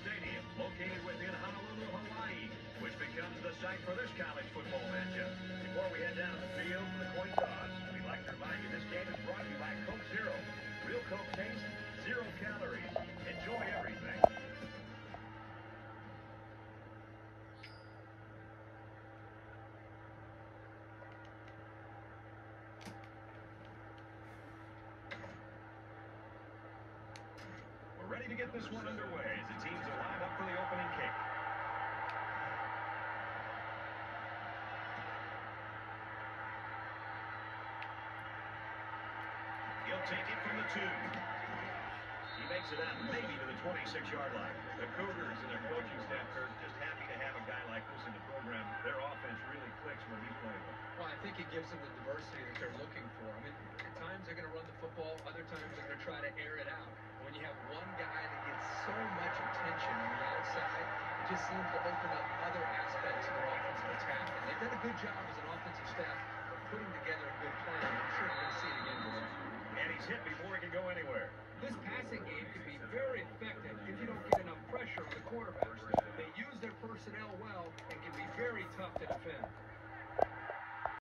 Stadium, located within Honolulu, Hawaii, which becomes the site for this college football matchup. Before we head down to the field for the coin toss, we'd like to remind you this game is brought to you by Coke Zero. Real Coke taste, zero calories. Enjoy everything. We're ready to get this one underway as the teams are lined up for the opening kick. He'll take it from the two. He makes it out maybe to the 26-yard line. The Cougars and their coaching staff are just happy to have a guy like this in the program. Their offense really clicks when he's playing well. Well, I think it gives them the diversity that they're looking for. I mean, at times they're going to run the football, other times they're going to try to air it out. When you have one guy that gets so much attention on the outside, it just seems to open up other aspects of their offensive attack. And they've done a good job as an offensive staff of putting together a good plan. I'm sure you're going to see it again today. And he's hit before he can go anywhere. This passing game can be very effective if you don't get enough pressure on the quarterback. They use their personnel well and can be very tough to defend.